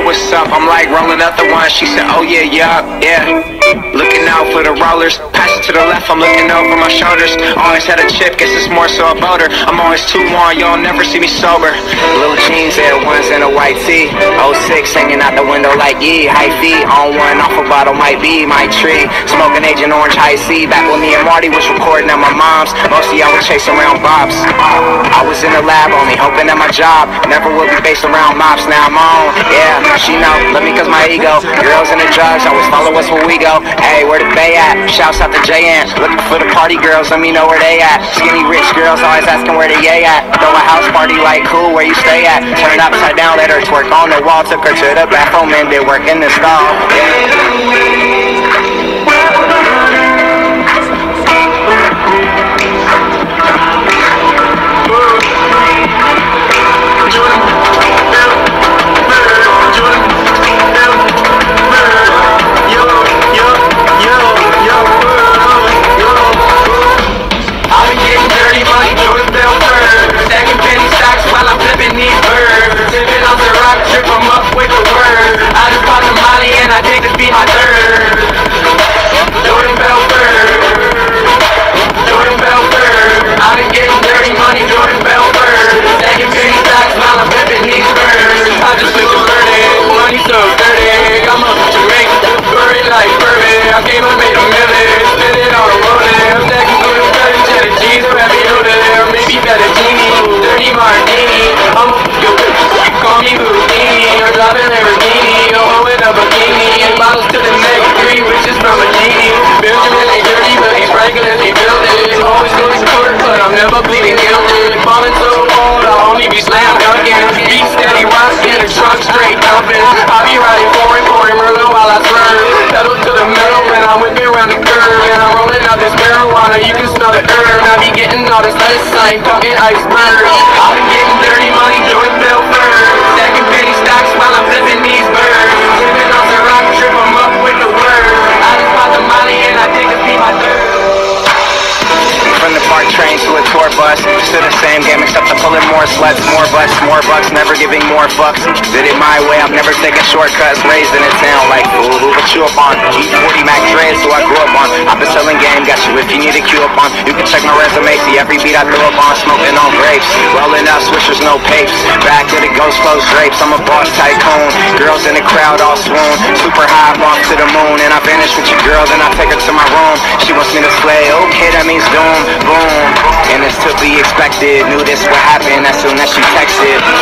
know what's up. I'm like rolling up the one. She said, Oh yeah, yeah, yeah. Looking out for the rollers. Pass it to the left, I'm looking over my shoulders. Always had a chip, guess it's more so about her. I'm always too on, y'all never see me sober. Little jeans, Air Ones, and a white tee. 06 hanging out the window like yee. High feet on one, off a bottle might be my tree. Smoking Agent Orange High C. Back when me and Marty was recording at my mom's. Most of y'all was chasing around bobs. I was in the lab only hoping that my job never will be based around Now I'm on. Yeah, she know. Love me cause my ego. Girls and the drugs always follow us where we go. Hey, where the bay at? Shouts out to JN. Looking for the party girls, let me know where they at. Skinny rich girls always asking where they yay at. Throw a house party like cool, where you stay at? Turn upside down, let her twerk on the wall. Took her to the bathroom and did work in the stall. Yeah. Getting all this lettuce, I ain't From train to a tour bus Still the same game except I'm pulling more sluts More butts, more bucks, never giving more fucks. Did it my way, I'm never taking shortcuts Raised in a town like fool, who put you up on? E40 Mac Dre's who I grew up on. I've been selling game, got you if you need a cue up on. You can check my resume, see every beat I throw up on Smoking on grapes, rolling up swishers, no papes. Back to the ghost clothes drapes, I'm a boss tycoon. Girls in the crowd all swoon. Super high, I'm off to the moon. And I vanish with your girl, then I take her to my room. She wants me to slay, okay that means doom, to be expected. Knew this would happen as soon as she texted